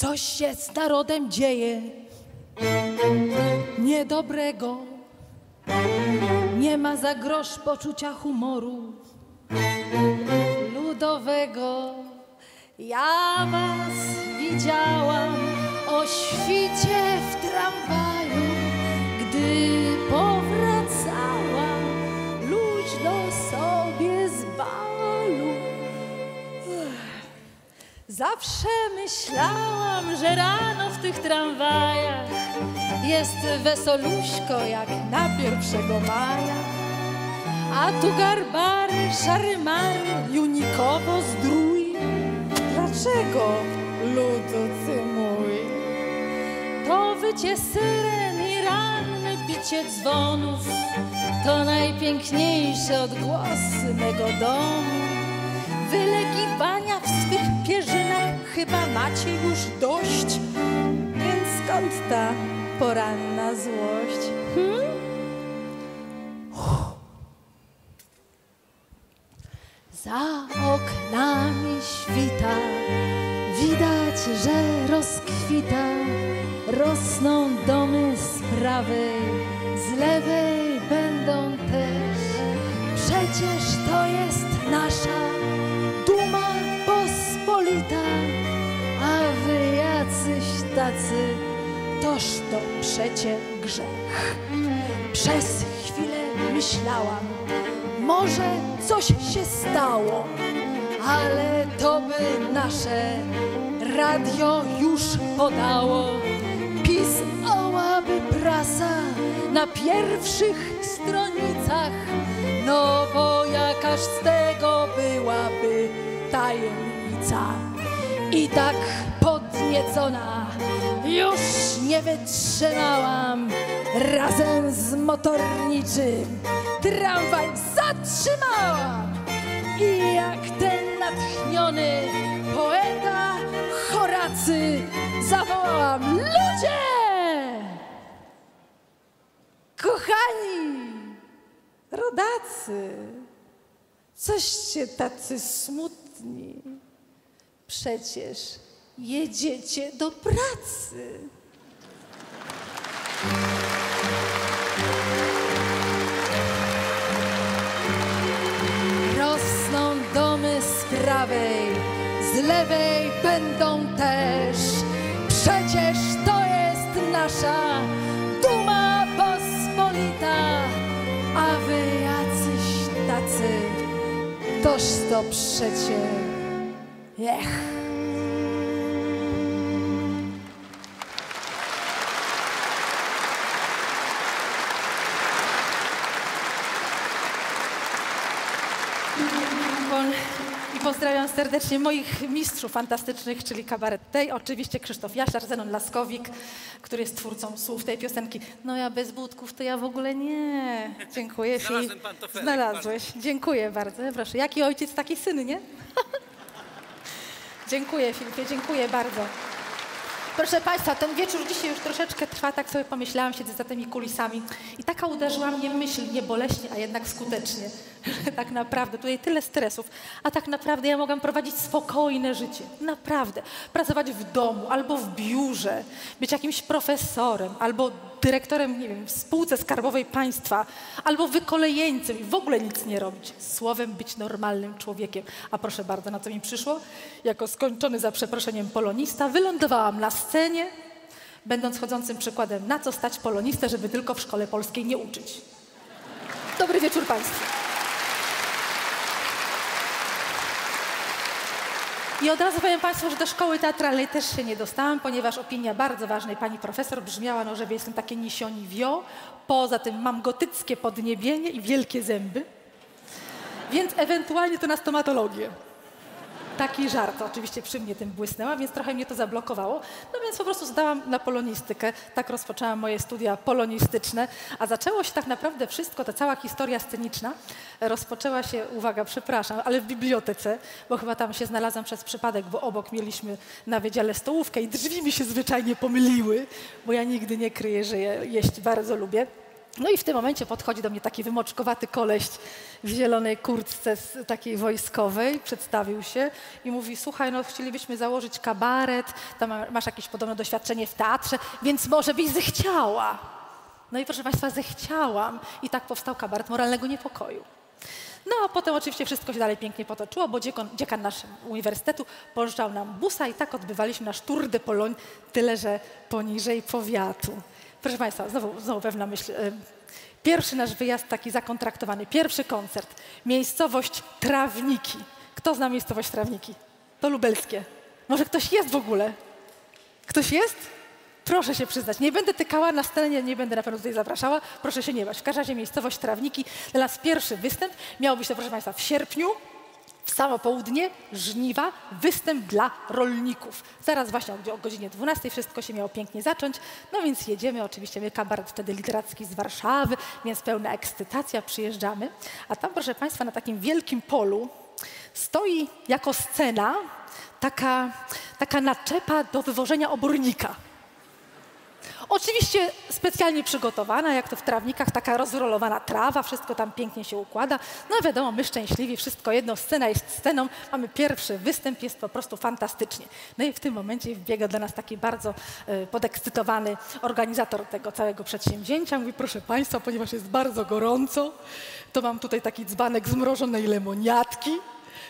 Coś się z narodem dzieje niedobrego. Nie ma za grosz poczucia humoru ludowego. Ja was widziałam o świcie w tramwaju, gdy powracałam Zawsze myślałam, że rano w tych tramwajach jest wesoluśko jak na pierwszego maja. A tu garbary, szarymary, junikowo zdrój. Dlaczego, ludu ty mój? To wycie syren i ranne bicie dzwonów to najpiękniejsze odgłosy mego domu. Wylegiwania w swych pierzynach chyba macie już dość, więc skąd ta poranna złość? Hmm? Za oknami świta widać, że rozkwita. Rosną domy z prawej, z lewej będą też. Przecież to jest nasza duma pospolita, tacy, toż to przecie grzech. Przez chwilę myślałam, może coś się stało, ale to by nasze radio już podało. PiS ołaby prasa na pierwszych stronicach, no bo jakaż z tego byłaby tajemnica. I tak podniecona już nie wytrzymałam razem z motorniczym tramwaj zatrzymałam i jak ten natchniony poeta Horacy zawołałam ludzie! Kochani, rodacy, coście tacy smutni? Przecież jedziecie do pracy. Rosną domy z prawej, z lewej będą też. Przecież to jest nasza duma pospolita, a wy jacyś tacy, toż to przecie, ech. Pozdrawiam serdecznie moich mistrzów fantastycznych, czyli kabaret tej, oczywiście Krzysztof Jasiar, Zenon Laskowik, który jest twórcą słów tej piosenki. No ja bez budków to ja w ogóle nie. Dziękuję. Znalazłem pantofelek, Znalazłeś. Dziękuję bardzo. Proszę, jaki ojciec, taki syn, nie? dziękuję Filipie, dziękuję bardzo. Proszę Państwa, ten wieczór dzisiaj już troszeczkę trwa, tak sobie pomyślałam, siedzę za tymi kulisami i taka uderzyła mnie myśl, nie boleśnie, a jednak skutecznie, że tak naprawdę tutaj tyle stresów, a tak naprawdę ja mogłam prowadzić spokojne życie, naprawdę. Pracować w domu albo w biurze, być jakimś profesorem albo dyrektorem, nie wiem, w spółce skarbowej państwa albo wykolejeńcem i w ogóle nic nie robić. Słowem być normalnym człowiekiem. A proszę bardzo, na co mi przyszło? Jako skończony za przeproszeniem polonista wylądowałam na scenie, będąc chodzącym przykładem, na co stać polonistę, żeby tylko w szkole polskiej nie uczyć. Dobry wieczór Państwu. I od razu powiem Państwu, że do szkoły teatralnej też się nie dostałam, ponieważ opinia bardzo ważnej pani profesor brzmiała, no, że jestem takie nisioni wio, poza tym mam gotyckie podniebienie i wielkie zęby, więc ewentualnie to na stomatologię. Taki żart oczywiście przy mnie tym błysnęła, więc trochę mnie to zablokowało. No więc po prostu zdałam na polonistykę. Tak rozpoczęłam moje studia polonistyczne. A zaczęło się tak naprawdę wszystko, ta cała historia sceniczna rozpoczęła się, uwaga, przepraszam, ale w bibliotece, bo chyba tam się znalazłam przez przypadek, bo obok mieliśmy na wydziale stołówkę i drzwi mi się zwyczajnie pomyliły, bo ja nigdy nie kryję, że je jeść bardzo lubię. No i w tym momencie podchodzi do mnie taki wymoczkowaty koleś w zielonej kurtce takiej wojskowej, przedstawił się i mówi, słuchaj, no chcielibyśmy założyć kabaret, tam masz jakieś podobne doświadczenie w teatrze, więc może byś zechciała. No i proszę Państwa, zechciałam i tak powstał kabaret moralnego niepokoju. No a potem oczywiście wszystko się dalej pięknie potoczyło, bo dziekan, dziekan naszego uniwersytetu pożyczał nam busa i tak odbywaliśmy nasz Tour de Pologne, tyle że poniżej powiatu. Proszę Państwa, znowu, znowu pewna myśl. Pierwszy nasz wyjazd taki zakontraktowany, pierwszy koncert. Miejscowość Trawniki. Kto zna miejscowość Trawniki? To lubelskie. Może ktoś jest w ogóle? Ktoś jest? Proszę się przyznać. Nie będę tykała na scenie, nie będę na pewno tutaj zapraszała. Proszę się nie bać. W każdym razie miejscowość Trawniki. Dla nas pierwszy występ miał być to, proszę Państwa, w sierpniu w samo południe żniwa, występ dla rolników. Zaraz właśnie o godzinie 12 wszystko się miało pięknie zacząć, no więc jedziemy, oczywiście kabaret wtedy literacki z Warszawy, więc pełna ekscytacja, przyjeżdżamy. A tam, proszę Państwa, na takim wielkim polu stoi jako scena taka, taka naczepa do wywożenia obornika. Oczywiście specjalnie przygotowana, jak to w trawnikach, taka rozrolowana trawa, wszystko tam pięknie się układa. No wiadomo, my szczęśliwi, wszystko jedno, scena jest sceną, mamy pierwszy występ, jest po prostu fantastycznie. No i w tym momencie wbiega do nas taki bardzo y, podekscytowany organizator tego całego przedsięwzięcia. Mówi, proszę Państwa, ponieważ jest bardzo gorąco, to mam tutaj taki dzbanek zmrożonej lemoniatki,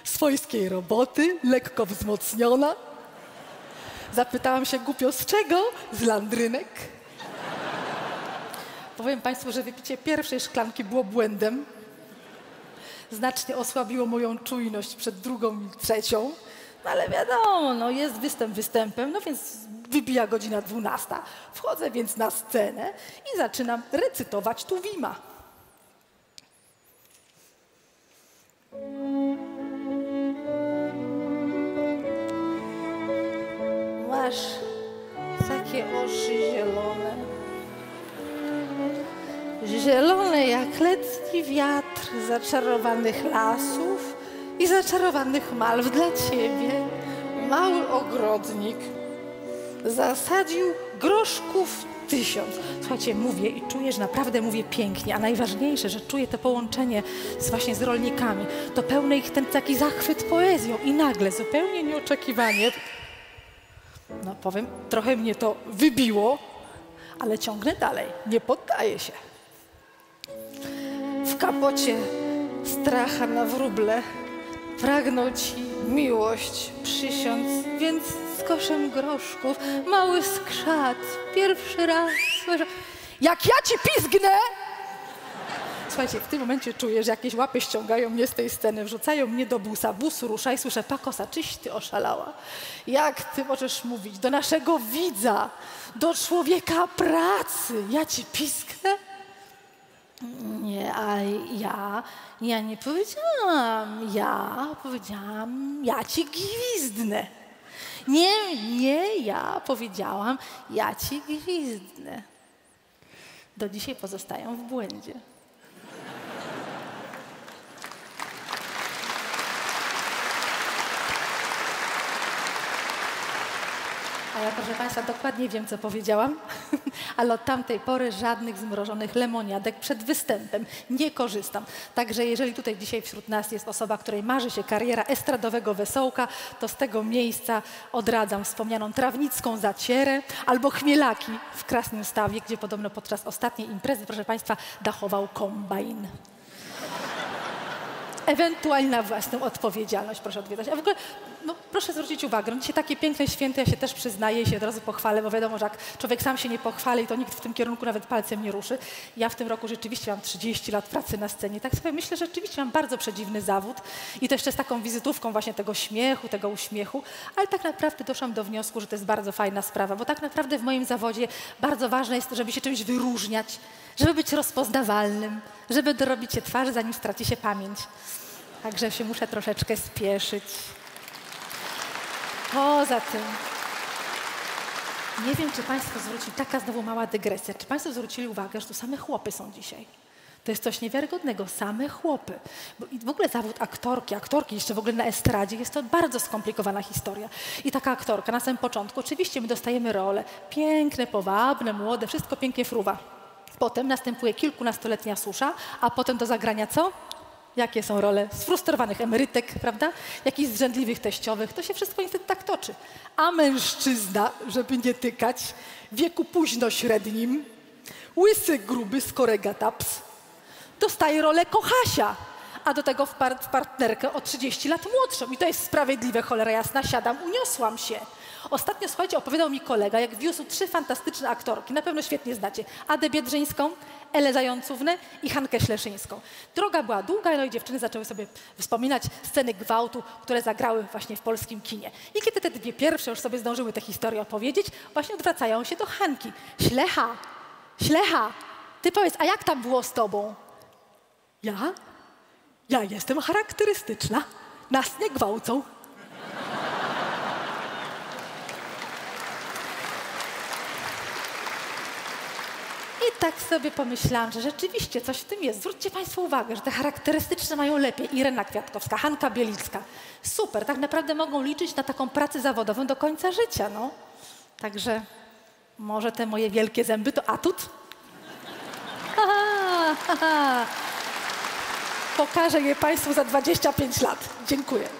swojskiej roboty, lekko wzmocniona. Zapytałam się głupio z czego? Z landrynek. Powiem Państwu, że wypicie pierwszej szklanki było błędem. Znacznie osłabiło moją czujność przed drugą i trzecią. No ale wiadomo, no jest występ występem, no więc wybija godzina dwunasta. Wchodzę więc na scenę i zaczynam recytować Tuwima. Masz takie oczy zielone zielone jak letni wiatr zaczarowanych lasów i zaczarowanych malw dla ciebie. Mały ogrodnik zasadził groszków tysiąc. Słuchajcie, mówię i czuję, że naprawdę mówię pięknie, a najważniejsze, że czuję to połączenie z, właśnie z rolnikami. To pełny ich ten taki zachwyt poezją i nagle, zupełnie nieoczekiwanie, no powiem, trochę mnie to wybiło, ale ciągnę dalej, nie poddaję się w kapocie stracha na wróble pragnął ci miłość przysiąc, więc z koszem groszków, mały skrzat, pierwszy raz słyszę, jak ja ci pizgnę! Słuchajcie, w tym momencie czuję, że jakieś łapy ściągają mnie z tej sceny, wrzucają mnie do busa, bus rusza i słyszę, Pakosa, czyś ty oszalała? Jak ty możesz mówić do naszego widza, do człowieka pracy? Ja ci pisknę? Nie, a ja, ja nie powiedziałam ja, powiedziałam ja ci gwizdnę. Nie, nie, ja powiedziałam ja ci gwizdnę. Do dzisiaj pozostają w błędzie. Proszę Państwa, dokładnie wiem, co powiedziałam, ale od tamtej pory żadnych zmrożonych lemoniadek przed występem nie korzystam. Także jeżeli tutaj dzisiaj wśród nas jest osoba, której marzy się kariera estradowego wesołka, to z tego miejsca odradzam wspomnianą trawnicką zacierę albo chmielaki w Krasnym Stawie, gdzie podobno podczas ostatniej imprezy, proszę Państwa, dachował kombajn ewentualnie na własną odpowiedzialność proszę odwiedzać. A w ogóle no, proszę zwrócić uwagę, no, dzisiaj takie piękne święto, ja się też przyznaję i się od razu pochwalę, bo wiadomo, że jak człowiek sam się nie pochwali, to nikt w tym kierunku nawet palcem nie ruszy. Ja w tym roku rzeczywiście mam 30 lat pracy na scenie. Tak sobie myślę, że rzeczywiście mam bardzo przedziwny zawód i to jeszcze z taką wizytówką właśnie tego śmiechu, tego uśmiechu, ale tak naprawdę doszłam do wniosku, że to jest bardzo fajna sprawa, bo tak naprawdę w moim zawodzie bardzo ważne jest żeby się czymś wyróżniać, żeby być rozpoznawalnym, żeby dorobić się twarzy, zanim straci się pamięć. Także się muszę troszeczkę spieszyć. Poza tym, nie wiem, czy Państwo zwrócili, taka znowu mała dygresja, czy Państwo zwrócili uwagę, że to same chłopy są dzisiaj? To jest coś niewiarygodnego, same chłopy. Bo w ogóle zawód aktorki, aktorki jeszcze w ogóle na estradzie jest to bardzo skomplikowana historia. I taka aktorka na samym początku, oczywiście my dostajemy role, piękne, powabne, młode, wszystko pięknie fruwa. Potem następuje kilkunastoletnia susza, a potem do zagrania co? Jakie są role sfrustrowanych emerytek, prawda? Jakichś zrzędliwych teściowych. To się wszystko niestety tak toczy. A mężczyzna, żeby nie tykać, w wieku późno średnim, łysy, gruby z koregataps, dostaje rolę kochasia, a do tego w, par w partnerkę o 30 lat młodszą. I to jest sprawiedliwe, cholera jasna, siadam, uniosłam się. Ostatnio, słuchajcie, opowiadał mi kolega, jak wiózł trzy fantastyczne aktorki, na pewno świetnie znacie, Adę Biedrzyńską, Elę Zającównę i Hankę Śleszyńską. Droga była długa, no i dziewczyny zaczęły sobie wspominać sceny gwałtu, które zagrały właśnie w polskim kinie. I kiedy te dwie pierwsze już sobie zdążyły tę historię opowiedzieć, właśnie odwracają się do Hanki. Ślecha, Ślecha, ty powiedz, a jak tam było z tobą? Ja? Ja jestem charakterystyczna. Nas nie gwałcą. Tak sobie pomyślałam, że rzeczywiście coś w tym jest. Zwróćcie Państwo uwagę, że te charakterystyczne mają lepiej. Irena Kwiatkowska, Hanka Bielicka. Super, tak naprawdę mogą liczyć na taką pracę zawodową do końca życia, no. Także może te moje wielkie zęby to atut? Ha, ha, ha. Pokażę je Państwu za 25 lat. Dziękuję.